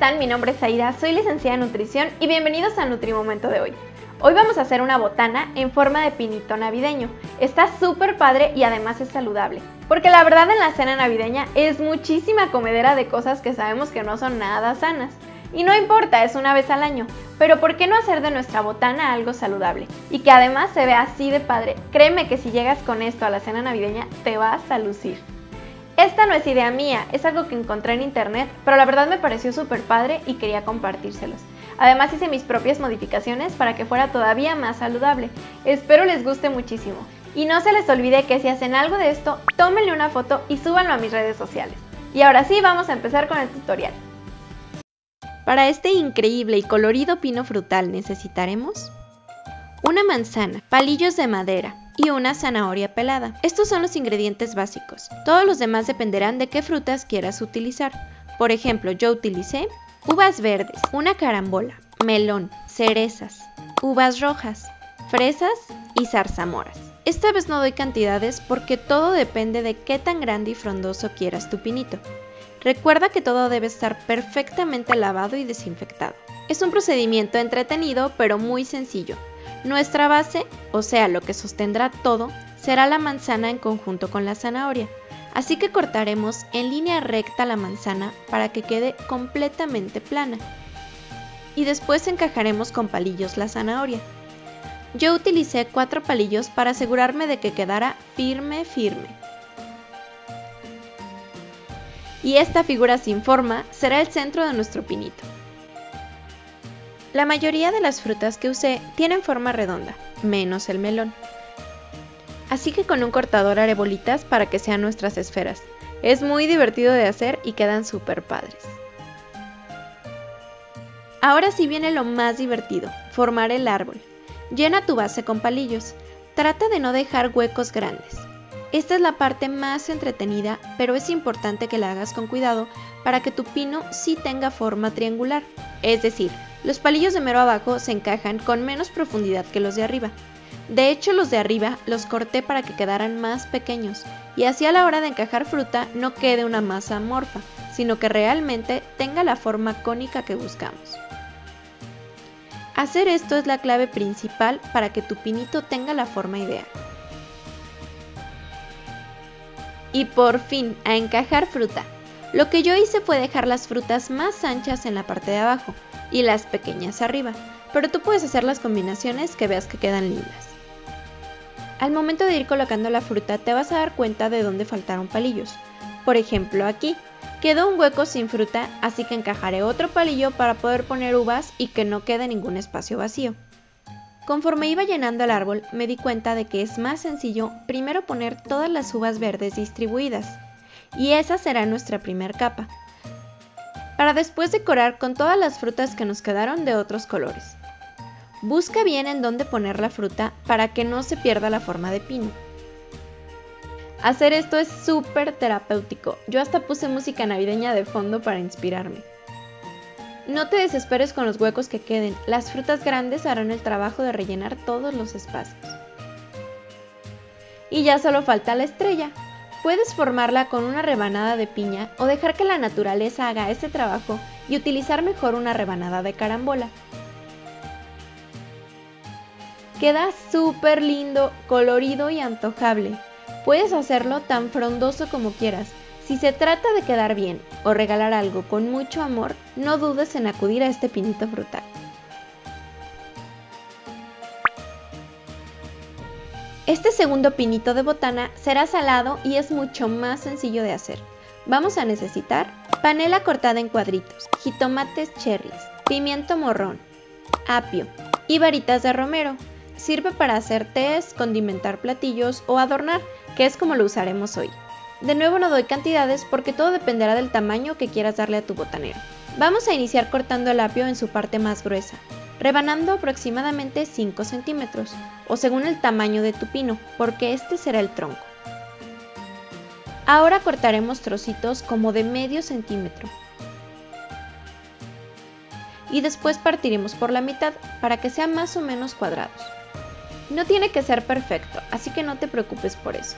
están? Mi nombre es Aida, soy licenciada en nutrición y bienvenidos al Nutrimomento de hoy. Hoy vamos a hacer una botana en forma de pinito navideño. Está súper padre y además es saludable. Porque la verdad en la cena navideña es muchísima comedera de cosas que sabemos que no son nada sanas. Y no importa, es una vez al año. Pero ¿por qué no hacer de nuestra botana algo saludable? Y que además se vea así de padre. Créeme que si llegas con esto a la cena navideña te vas a lucir. Esta no es idea mía, es algo que encontré en internet, pero la verdad me pareció súper padre y quería compartírselos. Además hice mis propias modificaciones para que fuera todavía más saludable. Espero les guste muchísimo. Y no se les olvide que si hacen algo de esto, tómenle una foto y súbanlo a mis redes sociales. Y ahora sí, vamos a empezar con el tutorial. Para este increíble y colorido pino frutal necesitaremos una manzana, palillos de madera, y una zanahoria pelada. Estos son los ingredientes básicos. Todos los demás dependerán de qué frutas quieras utilizar. Por ejemplo, yo utilicé uvas verdes, una carambola, melón, cerezas, uvas rojas, fresas y zarzamoras. Esta vez no doy cantidades porque todo depende de qué tan grande y frondoso quieras tu pinito. Recuerda que todo debe estar perfectamente lavado y desinfectado. Es un procedimiento entretenido pero muy sencillo. Nuestra base, o sea, lo que sostendrá todo, será la manzana en conjunto con la zanahoria. Así que cortaremos en línea recta la manzana para que quede completamente plana. Y después encajaremos con palillos la zanahoria. Yo utilicé cuatro palillos para asegurarme de que quedara firme firme. Y esta figura sin forma será el centro de nuestro pinito. La mayoría de las frutas que usé tienen forma redonda, menos el melón. Así que con un cortador haré bolitas para que sean nuestras esferas. Es muy divertido de hacer y quedan súper padres. Ahora sí viene lo más divertido, formar el árbol. Llena tu base con palillos. Trata de no dejar huecos grandes. Esta es la parte más entretenida, pero es importante que la hagas con cuidado para que tu pino sí tenga forma triangular. Es decir, los palillos de mero abajo se encajan con menos profundidad que los de arriba. De hecho, los de arriba los corté para que quedaran más pequeños y así a la hora de encajar fruta no quede una masa amorfa, sino que realmente tenga la forma cónica que buscamos. Hacer esto es la clave principal para que tu pinito tenga la forma ideal. Y por fin, a encajar fruta. Lo que yo hice fue dejar las frutas más anchas en la parte de abajo y las pequeñas arriba, pero tú puedes hacer las combinaciones que veas que quedan lindas. Al momento de ir colocando la fruta te vas a dar cuenta de dónde faltaron palillos. Por ejemplo aquí, quedó un hueco sin fruta, así que encajaré otro palillo para poder poner uvas y que no quede ningún espacio vacío. Conforme iba llenando el árbol, me di cuenta de que es más sencillo primero poner todas las uvas verdes distribuidas, y esa será nuestra primera capa para después decorar con todas las frutas que nos quedaron de otros colores. Busca bien en dónde poner la fruta para que no se pierda la forma de pino. Hacer esto es súper terapéutico. Yo hasta puse música navideña de fondo para inspirarme. No te desesperes con los huecos que queden. Las frutas grandes harán el trabajo de rellenar todos los espacios. Y ya solo falta la estrella. Puedes formarla con una rebanada de piña o dejar que la naturaleza haga ese trabajo y utilizar mejor una rebanada de carambola. Queda súper lindo, colorido y antojable. Puedes hacerlo tan frondoso como quieras. Si se trata de quedar bien o regalar algo con mucho amor, no dudes en acudir a este pinito frutal. Este segundo pinito de botana será salado y es mucho más sencillo de hacer. Vamos a necesitar panela cortada en cuadritos, jitomates cherries, pimiento morrón, apio y varitas de romero. Sirve para hacer tés, condimentar platillos o adornar, que es como lo usaremos hoy. De nuevo no doy cantidades porque todo dependerá del tamaño que quieras darle a tu botanero. Vamos a iniciar cortando el apio en su parte más gruesa rebanando aproximadamente 5 centímetros, o según el tamaño de tu pino, porque este será el tronco. Ahora cortaremos trocitos como de medio centímetro. Y después partiremos por la mitad para que sean más o menos cuadrados. No tiene que ser perfecto, así que no te preocupes por eso.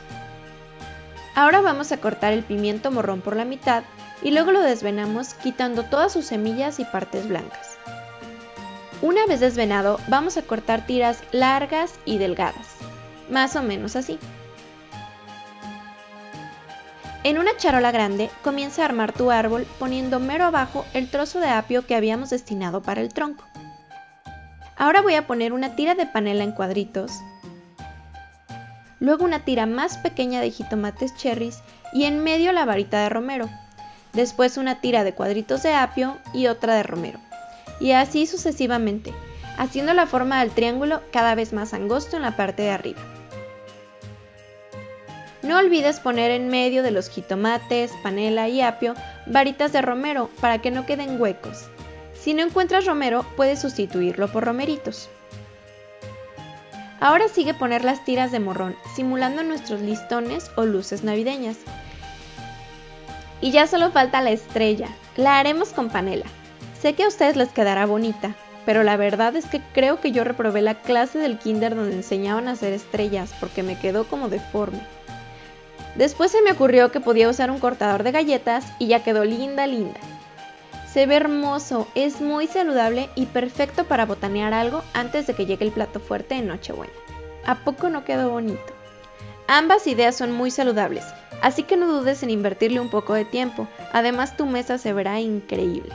Ahora vamos a cortar el pimiento morrón por la mitad y luego lo desvenamos quitando todas sus semillas y partes blancas. Una vez desvenado, vamos a cortar tiras largas y delgadas, más o menos así. En una charola grande, comienza a armar tu árbol poniendo mero abajo el trozo de apio que habíamos destinado para el tronco. Ahora voy a poner una tira de panela en cuadritos, luego una tira más pequeña de jitomates cherries y en medio la varita de romero, después una tira de cuadritos de apio y otra de romero y así sucesivamente, haciendo la forma del triángulo cada vez más angosto en la parte de arriba. No olvides poner en medio de los jitomates, panela y apio varitas de romero para que no queden huecos. Si no encuentras romero, puedes sustituirlo por romeritos. Ahora sigue poner las tiras de morrón, simulando nuestros listones o luces navideñas. Y ya solo falta la estrella, la haremos con panela. Sé que a ustedes les quedará bonita, pero la verdad es que creo que yo reprobé la clase del kinder donde enseñaban a hacer estrellas porque me quedó como deforme. Después se me ocurrió que podía usar un cortador de galletas y ya quedó linda, linda. Se ve hermoso, es muy saludable y perfecto para botanear algo antes de que llegue el plato fuerte en Nochebuena. ¿A poco no quedó bonito? Ambas ideas son muy saludables, así que no dudes en invertirle un poco de tiempo, además tu mesa se verá increíble.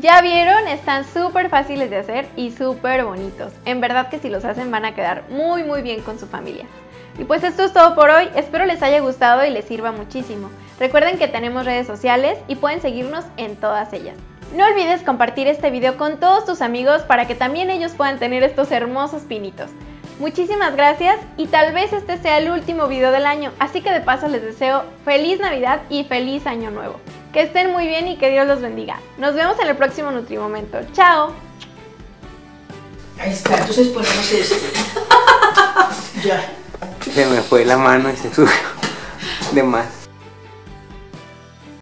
Ya vieron, están súper fáciles de hacer y súper bonitos. En verdad que si los hacen van a quedar muy muy bien con su familia. Y pues esto es todo por hoy, espero les haya gustado y les sirva muchísimo. Recuerden que tenemos redes sociales y pueden seguirnos en todas ellas. No olvides compartir este video con todos tus amigos para que también ellos puedan tener estos hermosos pinitos. Muchísimas gracias y tal vez este sea el último video del año, así que de paso les deseo feliz Navidad y feliz Año Nuevo. Que estén muy bien y que Dios los bendiga. Nos vemos en el próximo Nutrimomento. ¡Chao! Ahí está, entonces ponemos esto. ya. Se me fue la mano y se subió de más.